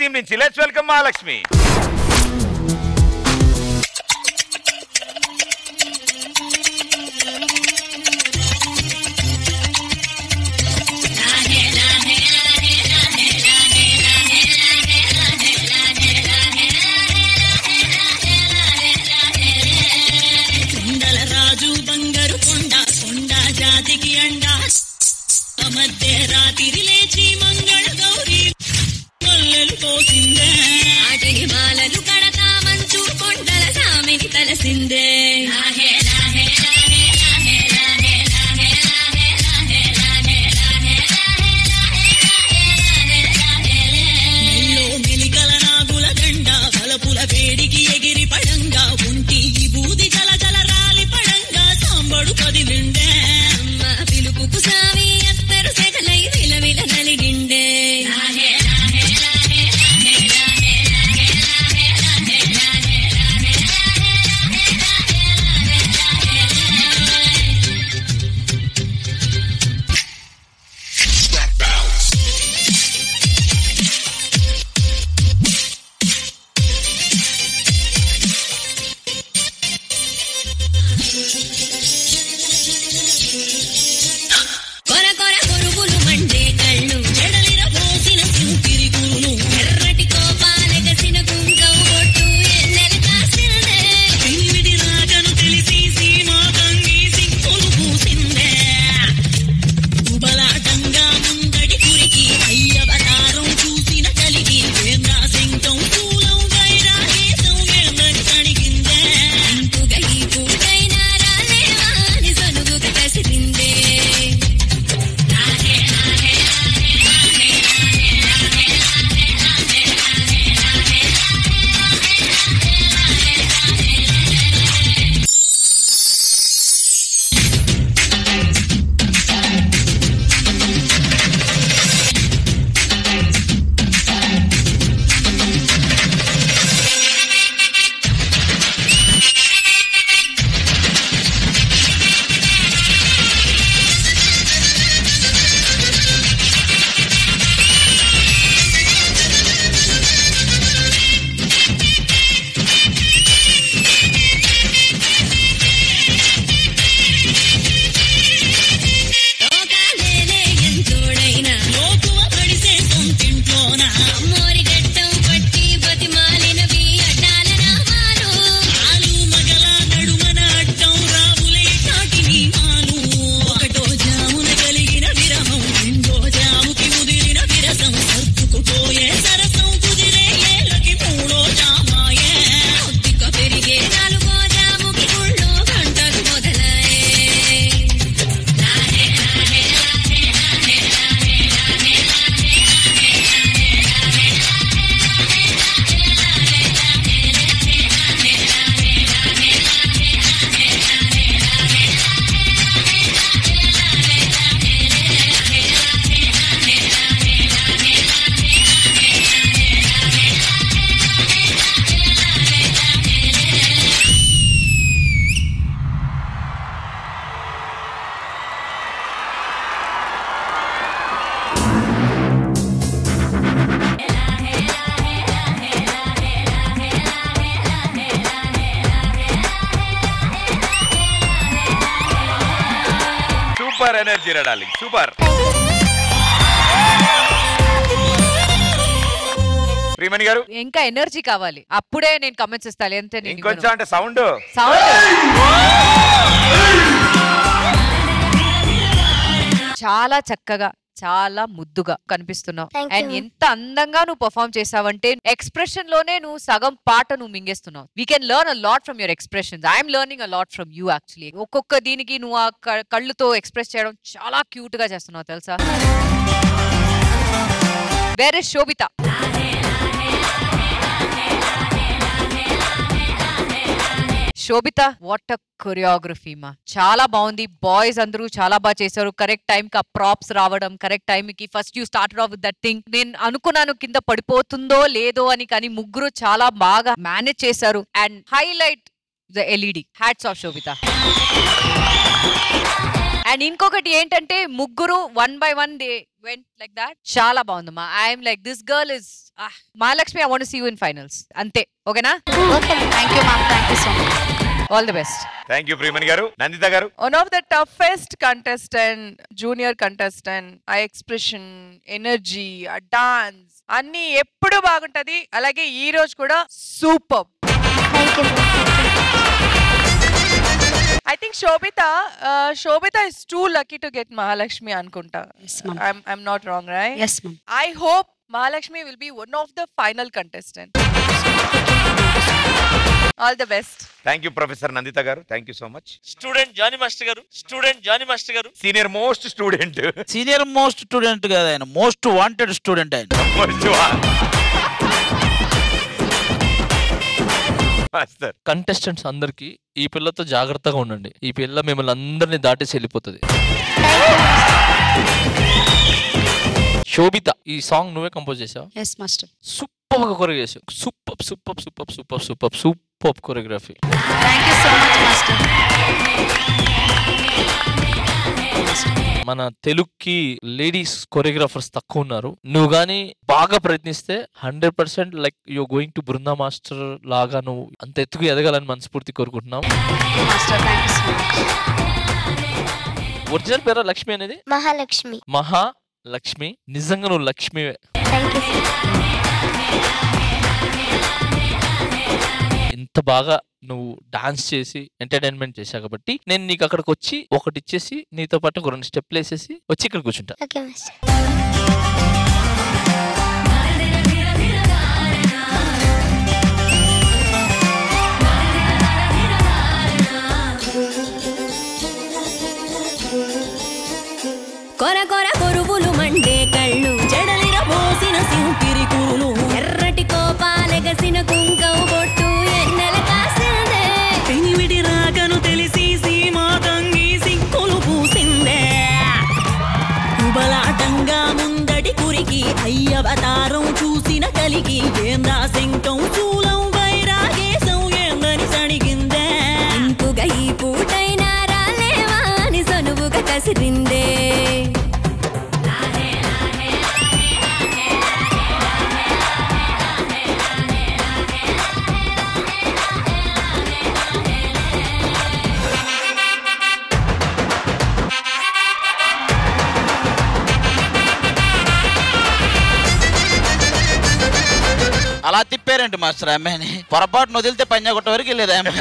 Team నుంచి. Let's welcome Mahalakshmi energy రడాలి super. Priyamani garu. ఇంకా ఎనర్జీ కావాలి. అప్పుడే నేను కమెంట్స్ ఇస్తాను అంతే ఇంకొంచెం అంటే సౌండ్ సౌండ్ చాలా చక్కగా చాలా ముద్దుగా కనిపిస్తున్నావు. అండ్. ఎంత అందంగా నువ్వు పర్ఫామ్ చేసావంటే ఎక్స్ప్రెషన్లోనే నువ్వు సగం పాట నువ్వు మింగేస్తున్నావు. We can learn a lot from your expressions I'm learning a lot from you actually ఒక్కొక్క దీనికి నువ్వు ఆ కళ్ళుతో ఎక్స్ప్రెస్ చేయడం చాలా క్యూట్గా చేస్తున్నావు తెలుసా? వేరే శోభిత శోభిత వాట్ కొరియోగ్రఫీ మా చాలా బాగుంది. బాయ్స్ అందరూ చాలా బాగా చేశారు. కరెక్ట్ టైం కి ఆ ప్రాప్స్ రావడం కరెక్ట్ టైం కి first you start off that thing నేను అనుకున్నాను కింద పడిపోతుందో లేదో అని కానీ ముగ్గురు చాలా బాగా మేనేజ్ చేశారు. And highlight the LED hats off Shobhita. And ఇంకొకటి ఏంటంటే ముగ్గురు one by one they went like that చాలా బాగుందమ్మా I'm like this girl is Mahalakshmi I want see you in finals అంతే. ఓకేనా thank you ma'am thank you so much all the best thank you Priyamani garu Nanditha garu one of the toughest contestant junior contestant ఆ expression energy ఆ dance అన్ని ఎప్పుడు బాగుంటది? అలాగే ఈ రోజు కూడా super I think Shobhita Shobhita is too lucky to get Mahalakshmi అనుకుంటా. Yes, ma'am. I'm not wrong right I hope Mahalakshmi will be one of the final contestant all the best thank you professor Nanditha garu thank you so much student Jani master garu student Jani master garu senior most student senior most student కాదు ఆయన. Most wanted student ఆయన. Master contestants అందరికి ఈ పిల్లతో జాగ్రత్తగా ఉండండి. ఈ పిల్ల మిమ్మల్ని అందరినీ దాటేసి వెళ్ళిపోతుంది. శోభిత ఈ సాంగ్ నువ్వే కంపోజ్ చేసావు? ఎస్ మాస్టర్ సూపర్ చేసావు super super super super super super choreography thank you so much master మన తెలుగుకి లేడీస్ కొరియోగ్రాఫర్స్ తక్కువ ఉన్నారు. నువ్వు గానీ బాగా ప్రయత్నిస్తే hundred percent like you going to Brinda master లాగా నువ్వు అంత ఎత్తుకు ఎదగాలని మనస్ఫూర్తి కోరుకుంటున్నాం. Master thank you so much original పేరు లక్ష్మి అనేది? మహాలక్ష్మి. మహా లక్ష్మి నిజంగా నువ్వు లక్ష్మివే. యూ ఇంత బాగా నువ్వు డాన్స్ చేసి ఎంటర్టైన్మెంట్ చేశావు కాబట్టి నేను నీకు అక్కడికి వచ్చి ఒకటి ఇచ్చేసి నీతో పాటు ఒక రెండు స్టెప్లు వేసేసి వచ్చి ఇక్కడ కూర్చుంటా. కూలు ఎర్రటి కోపాలెగసిన కుంకం బొట్టు ఎన్నెల కాసిందే. పెనివిడి రాకను తెలిసి సీమా తంగి సిక్కులు పూసిందే. ఉబలాటంగా ముందటి కురికి అయ్యవతారం చూసిన కలికి ఏందా శంకం చూలం వైరాగేశం ఏందని సణిగిందే. ఇంపుగా ఈ పూటైనా రాలేవా అని సనువుగా కసిరిందే. అలా తిప్పారండి మాస్టర్ అమ్మాయిని పొరపాటును వదిలితే పంజాగుట్ట వరకు వెళ్ళేది ఆమె.